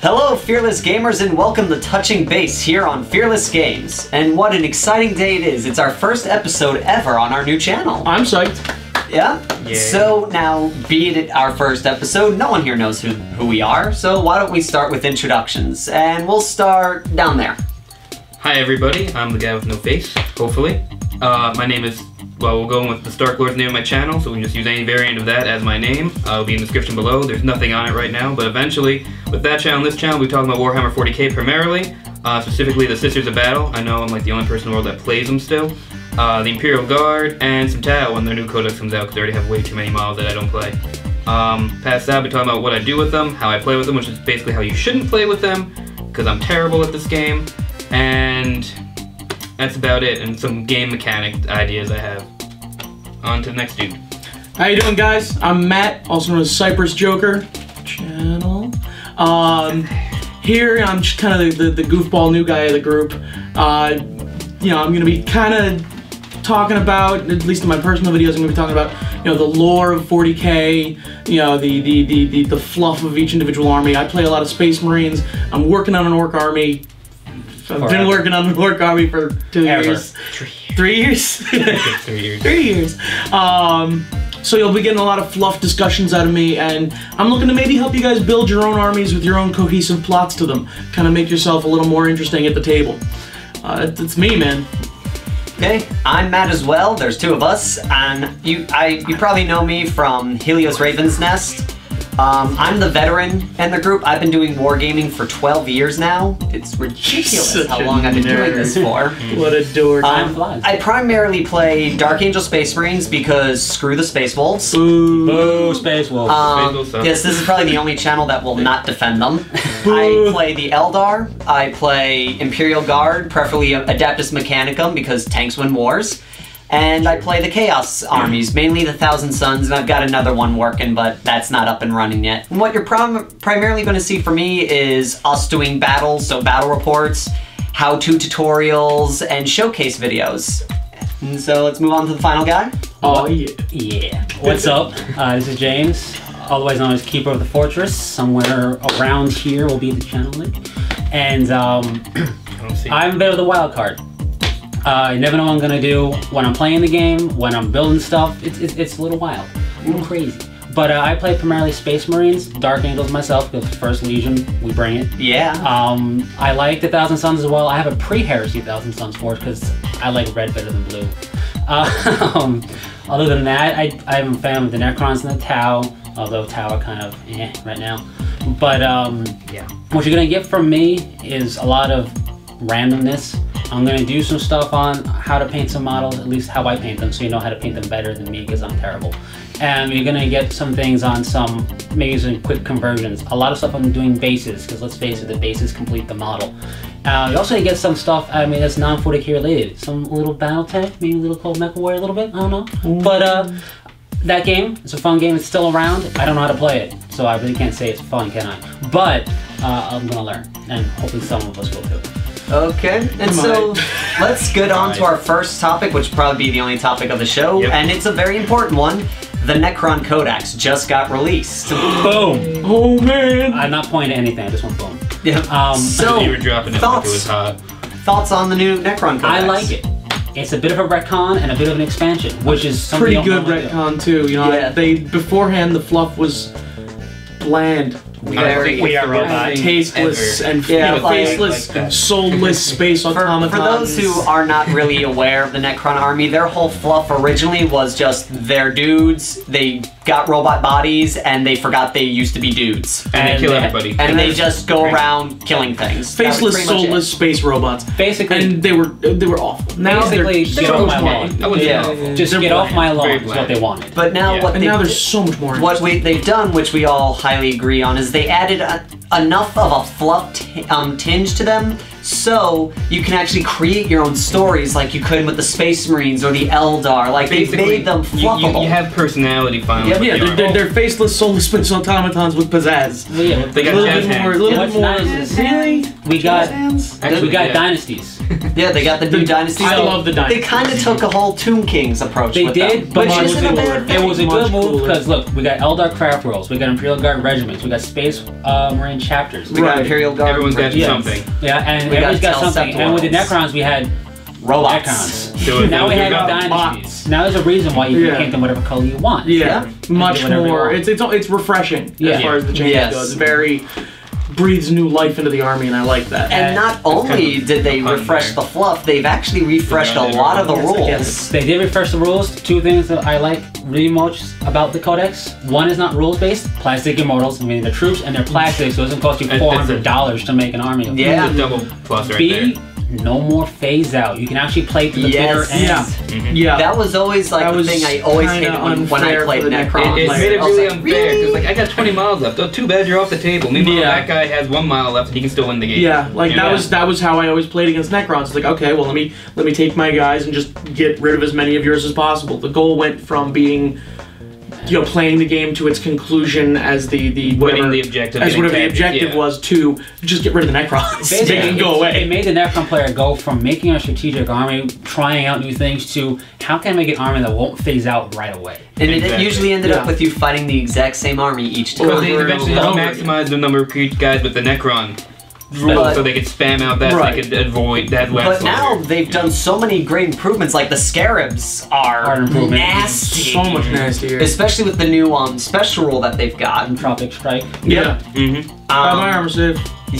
Hello, Fearless Gamers, and welcome to Touching Base here on Fearless Games. And what an exciting day it is! It's our first episode ever on our new channel. I'm psyched. Yeah? Yeah. So now, be it our first episode, no one here knows who, who we are, so why don't we start with introductions? And we'll start down there. Hi everybody, I'm the guy with no face, hopefully. Uh, my name is, well, we'll go in with the Stark Lord's name of my channel, so we can just use any variant of that as my name. Uh, it'll be in the description below. There's nothing on it right now, but eventually, with that channel and this channel, we'll be talking about Warhammer 40k primarily, uh, specifically the Sisters of Battle. I know I'm like the only person in the world that plays them still. Uh, the Imperial Guard, and some Tau when their new codex comes out, because I already have way too many models that I don't play. Um, past that, I'll be talking about what I do with them, how I play with them, which is basically how you shouldn't play with them, because I'm terrible at this game, and that's about it, and some game mechanic ideas I have. On to the next dude. How you doing, guys? I'm Matt, also known as Cypress Joker channel. Um, here I'm just kind of the, the, the goofball new guy of the group. Uh, you know, I'm gonna be kind of talking about, at least in my personal videos, I'm gonna be talking about, you know, the lore of 40k, you know, the the, the, the the fluff of each individual army. I play a lot of Space Marines. I'm working on an Ork army. I've been working on the Ork army for two Ever. years. Three years. Three years. three years. Um, so you'll be getting a lot of fluff discussions out of me, and I'm looking to maybe help you guys build your own armies with your own cohesive plots to them. Kind of make yourself a little more interesting at the table. Uh, it's, it's me, man. Okay, I'm Matt as well. There's two of us, and you I you probably know me from Helios Raven's Nest. Um, I'm the veteran in the group. I've been doing wargaming for 12 years now. It's ridiculous Such how a long I've been doing this for. What a dork. Um, flies. I primarily play Dark Angel Space Marines because screw the Space Wolves. Boo. Boo, Space Wolf. Um, Space Wolves yes, this is probably the only channel that will not defend them. I play the Eldar. I play Imperial Guard, preferably Adeptus Mechanicum because tanks win wars. And I play the Chaos armies, mainly the Thousand Suns, and I've got another one working, but that's not up and running yet. And what you're prim- primarily going to see from me is us doing battles, so battle reports, how-to tutorials, and showcase videos. And so let's move on to the final guy. Oh, yeah. yeah. What's up? Uh, this is James, otherwise known as Keeper of the Fortress. Somewhere around here will be the channel link. And um, I don't see. I'm a bit of the wild card. Uh, you never know what I'm gonna do when I'm playing the game, when I'm building stuff. It's, it's, it's a little wild, a little crazy. But uh, I play primarily Space Marines, Dark Angels myself, because First Legion, we bring it. Yeah. Um, I like the Thousand Suns as well. I have a pre-Heresy Thousand Suns force because I like red better than blue. Uh, um, other than that, I, I'm a fan of the Necrons and the Tau, although Tau are kind of eh right now. But um, yeah. what you're gonna get from me is a lot of randomness. I'm gonna do some stuff on how to paint some models, at least how I paint them, so you know how to paint them better than me because I'm terrible. And you're gonna get some things on some maybe some quick conversions. A lot of stuff I'm doing bases because let's face it, the bases complete the model. Uh, you also get some stuff. I mean, that's non-40k related. Some little BattleTech, maybe a little cold MechWarrior a little bit. I don't know. But uh, that game, it's a fun game. It's still around. I don't know how to play it, so I really can't say it's fun, can I? But uh, I'm gonna learn, and hopefully some of us will too. Okay, and so let's get on to our first topic, which will probably be the only topic of the show, Yep. and it's a very important one. The Necron Codex just got released. Boom! Oh, man. I'm not pointing to anything. I just want boom. Yeah. Um, so, you were dropping it like thoughts, it was hot. thoughts on the new Necron Codex? I like it. It's a bit of a retcon and a bit of an expansion, which is something Pretty good don't do. retcon, too. You know, Yeah. they beforehand, the fluff was bland. Very. We are And robots. tasteless Ever. and Yeah, you know, like- faceless, like soulless space For, automatons. for those who are not really aware of the Necron army, their whole fluff originally was just they're dudes, they got robot bodies, and they forgot they used to be dudes. And, And they kill they- everybody. And they just go around killing things. Faceless, pretty it. soulless space robots. Basically, and they were they were awful. Now Basically, they're get off my more. lawn. I wouldn't Yeah. awful. just They're get off my lawn very is what they wanted. But now Yeah. what And they now there's so much more. what we, they've done, which we all highly agree on, is they added a, enough of a fluff t- um, tinge to them So you can actually create your own stories like you could with the Space Marines or the Eldar. Like they made them you, you, fluffable. you have personality finally. Yep. Yeah, they're, they're, they're faceless, soulless Space automatons with pizzazz. Well, yeah, They A got little jazz bit more, a hands. little What's bit more. really? we got hands? Actually, we got yeah. dynasties. Yeah, they got the new dynasty. I So love the dynasty. They kind of took a whole Tomb Kings approach They with did, them, but which it was isn't a cooler. bad It was a good move because look, we got Eldar craftworlds, we got Imperial Guard regiments, we got Space uh, Marine chapters. We got Right. Imperial Guard. Everyone's got Yes. something. Yeah, and We everyone's got something. And with the. Necrons, we had Robots. Necrons. Do now we do have do dynasties. Bots. Now there's a reason why you Yeah. can paint them whatever color you want. Yeah, much do whatever you more. It's it's it's refreshing Yeah. as far as the change Yes. goes. Very breathes new life into the army, and I like that. And not only kind of did they refresh there. the fluff, they've actually refreshed a Yeah, they lot of the Yes, rules. guess. They did refresh the rules. Two things that I like really much about the Codex. One is not rules based. Plastic Immortals, meaning the troops and they're plastic, so it doesn't cost you That's- four that's hundred dollars to make an army of them. Yeah. It's a double plus right B, there. no more phase out. You can actually play to the Yes. bitter end. yeah, Mhm. yeah. That was always like That the was thing I always hated when, when I played for the Necron. Necron It, it made it I was really like, unfair because like I got 20 miles left. Oh, too bad you're off the table. Meanwhile, Yeah. that guy has one mile left and he can still win the game. Yeah, like that Yeah. was that was how I always played against Necrons. It's like, okay, well let me let me take my guys and just get rid of as many of yours as possible. The goal went from being you know, playing the game to its conclusion as the the whatever Winning the objective, as whatever the captured, objective yeah. was to just get rid of the Necrons. Basically, they can it- go away. It made the Necron player go from making a strategic army, trying out new things, to how can I make an army that won't phase out right away? And it usually ended up with you fighting the exact same army each Because time. they Over and eventually over. maximized the number of pre- guys with the Necron rule But- so they could spam out that Right. so they could avoid that last But now longer. they've done so many great improvements, like the scarabs are Hard improvement. nasty. so much nastier. Especially with the new um, special rule that they've got. Entropic Strike. yeah. Mm-hmm. Buy Um, my armor safe.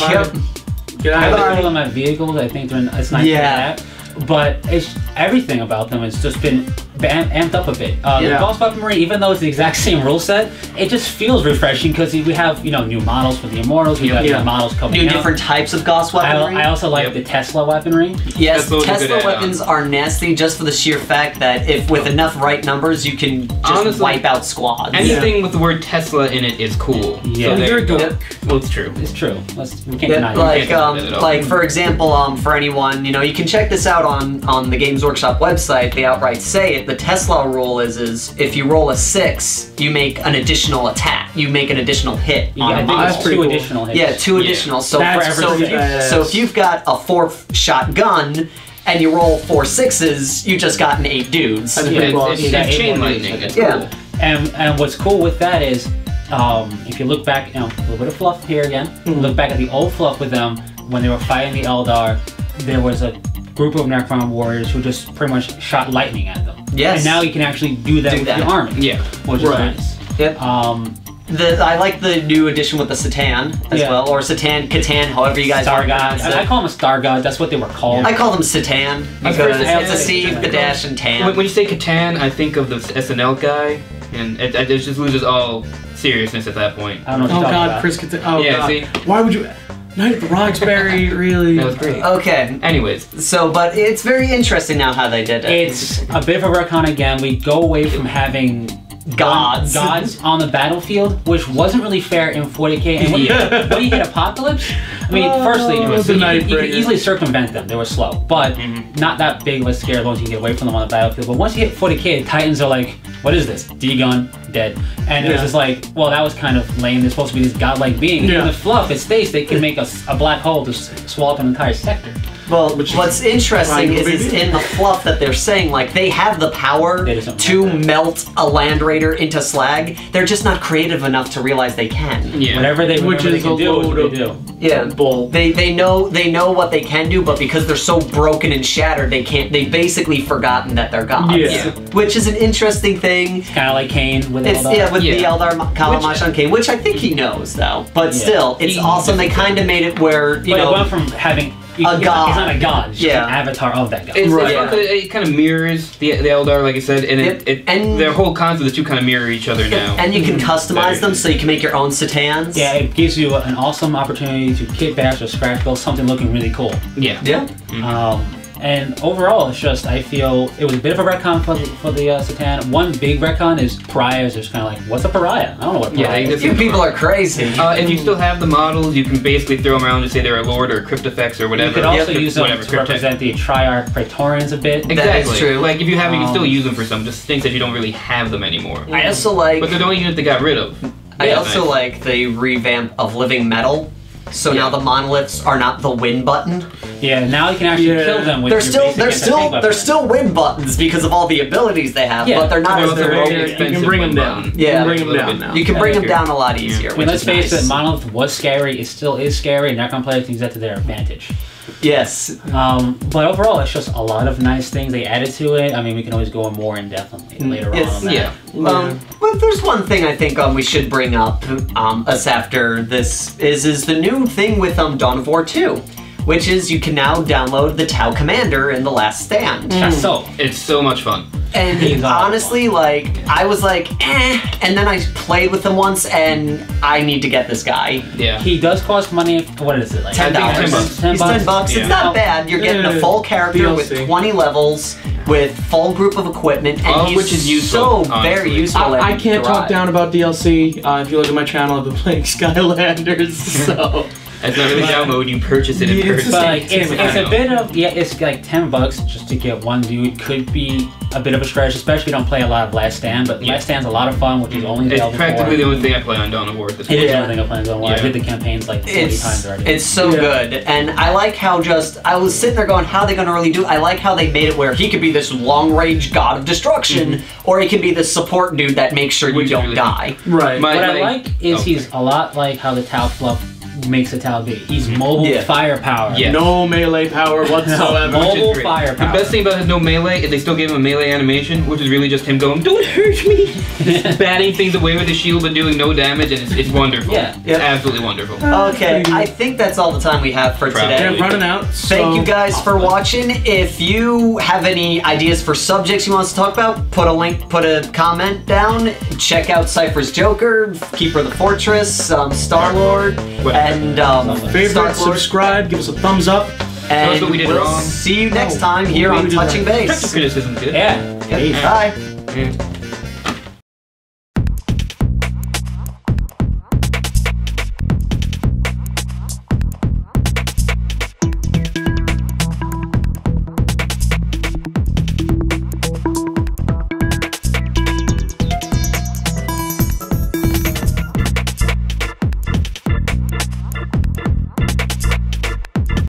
Buy Yep. it. Get I out of like there. all them at vehicles. I think they're it's nice Yeah. that. But it's everything about them has just been am- amped up a bit. Uh, Yeah. The Gauss Weaponry, even though it's the exact same rule set, it just feels refreshing because we have you know new models for the Immortals. We have Yeah. new models coming New out. different types of Gauss I, weaponry. I also like Yep. the Tesla weaponry. yes, Tesla's a Tesla add-on. weapons are nasty just for the sheer fact that if with enough right numbers, you can just Honestly, wipe out squads. Anything with the word Tesla in it is cool. Yeah. so you're you go. Yep. Well, it's true. It's true. Let's, we can't Yeah, deny it. like can't um, deny that at all. like for example, um, for anyone, you know, you can check this out on on the Games Workshop website. They outright say it. The Tesla rule is is if you roll a six, you make an additional attack. You make an additional hit You on got, a I think model. it's That's two cool. additional hits. Yeah, two Yeah. additional. So That's so, if you, so if you've got a four shot gun and you roll four sixes, you just got an eight dudes. That's Yeah, pretty It's, cool. it's, it's eight chain lightning. It's Yeah. cool. And and what's cool with that is, um, if you look back, you know, a little bit of fluff here again. Mm-hmm. Look back at the old fluff with them when they were fighting the Eldar. There was a group of Necron warriors who just pretty much shot lightning at them. Yes. And now you can actually do that Do with that. the army. Yeah. Which is Right. nice. Yep. Um, The, I like the new addition with the Satan as Yeah. well, or Satan, Catan, however you guys Star want to God. pronounce I, I call them a Star God. That's what they were called. I call them Satan I've because it's a Satan. Steve, Gadash, and Tan. When, when you say Catan, I think of the SNL guy, and it, it just loses all seriousness at that point. I don't know what Oh you're God, about. Chris. Cata- Oh Yeah, God. see? Why would you? Night at the Roxbury, really? That was great. Okay, Anyways, so but it's very interesting now how they did it. It's a bit of a retcon again. We go away from having Gods. gods on the battlefield, which wasn't really fair in 40k. And when, you, Yeah. when you hit Apocalypse, I mean, Oh, firstly, you, the you, can- you Nightbringer. can easily circumvent them. They were slow, but Mhm. not that big of a scare once you get away from them on the battlefield. But once you hit 40k, the Titans are like, what is this? D-gun, dead. And it was just like, well, that was kind of lame. They're supposed to be these godlike beings. Yeah. In the fluff, it states they can make a black hole to swallow up an entire sector. Well, Which is what's interesting is, is in the fluff that they're saying like they have the power They just don't to have that. melt a land raider into slag. They're just not creative enough to realize they can. yeah. Whatever they, Which whatever they is can a do, is what load they of- do. Yeah. Bull. They they know they know what they can do, but because they're so broken and shattered, they can't. They've basically forgotten that they're gods. Yeah. Which is an interesting thing. Kind of like Khaine with It's Eldar. yeah with the Yeah. Eldar Ma- Kaela Mensha Khaine, which I think he knows though. But Yeah. still, it's He- awesome. They kind of made it where you but it went from having A he's, god. He's not a god. He's just Yeah. an avatar of that god. It's, Right. it's fun 'cause it, it kind of mirrors the the Eldar, like I said, and it, it And- their whole concept, the two kind of mirror each other now. and you can customize them so you can make your own Satans. yeah, it gives you an awesome opportunity to kit bash or scratch build something looking really cool. yeah. Yeah. Um, And overall, it's just I feel it was a bit of a retcon for the, for the uh, Satan. One big retcon is pariahs. It's kind of like, what's a pariah? I don't know what a Yeah, pariah they is. just- You people are crazy. Uh, if you still have the models, you can basically throw them around and say they're a lord or a cryptofex or whatever. You could also Yep, use them whatever, to Cryptek. represent the Triarch Praetorians a bit. Exactly. That is Exactly. true. Like if you have, you can still Um, use them for some. Just things that you don't really have them anymore. I also like. But they're the only unit they got rid of. I Yeah, also nice. like the revamp of living metal. So now the monoliths are not the win button. Yeah, now you can actually Yeah. kill them with They're your still basic they're still anti-tank they're still win buttons because of all the abilities they have, Yeah. but they're not Well, as they're very very heroic. expensive. expensive. You can bring them one down. button. Yeah. You can bring A them little down You can bring them down a lot easier. I mean, which let's is face nice. it, Monolith was scary. It still is scary. and They're going to play things that to their advantage. Yes. Um, but overall, it's just a lot of nice things they added to it. I mean, we can always go more in depth on it later Yes, on. on that. Yeah. Um, well, there's one thing I think um, we should bring up um, us after this is is the new thing with um, Dawn of War 2, which is you can now download the Tau Commander in The Last Stand. That's so. It's so much fun. And He's awesome. honestly, like, I was like, eh, and then I played with him once, and I need to get this guy. Yeah. He does cost money. What is it like? Ten I think dollars. 10 bucks. He's ten bucks. Yeah. It's not bad. You're getting a full character with twenty levels, with full group of equipment, and All he's which is useful, so very useful. I, I can't talk down about DLC. Uh, if you look at my channel, I've been playing Skylanders, so It's not really download. You purchase it in Yeah, person. But like, Same it's, thing, it's I a know. bit of yeah, it's like ten bucks just to get one dude could be a bit of a stretch, especially if you don't play a lot of Last Stand. But Yeah. Last Stand's a lot of fun, which is only It's available practically for. the only thing I play on Dawn of War at this It point. is the only thing I play on Dawn. I Yeah. did the campaigns like forty It's, times already. it's so Yeah. good, and I like how just I was sitting there going, "How are they going to really do?" It? I like how they made it where he could be this long-range god of destruction, mm-hmm. or he can be this support dude that makes sure you Which is don't really- die. right. My- what I like is oh, he's a lot like how the Tau Fluff makes a Tau be. He's mobile Yeah. firepower. Yeah. no melee power whatsoever. Mobile Which is great. firepower. The best thing about his no melee is they still gave him a melee animation, which is really just him going, "Don't hurt me," batting things away with his shield but doing no damage, and it's, it's wonderful. Yeah. It's Yep. absolutely wonderful. Okay, I think that's all the time we have for Probably. today. Yeah, running out. Thank you guys for watching. If you have any ideas for subjects you want us to talk about, put a link, put a comment down. Check out Cypress Joker, Keeper of the Fortress, um, Star Lord, Whatever. And um, Favorite, subscribe, give us a thumbs up. And what we did we'll wrong. see you next Oh, time here what on Touching. Base. Criticism's good. Yeah. Yep, Bye. Yeah.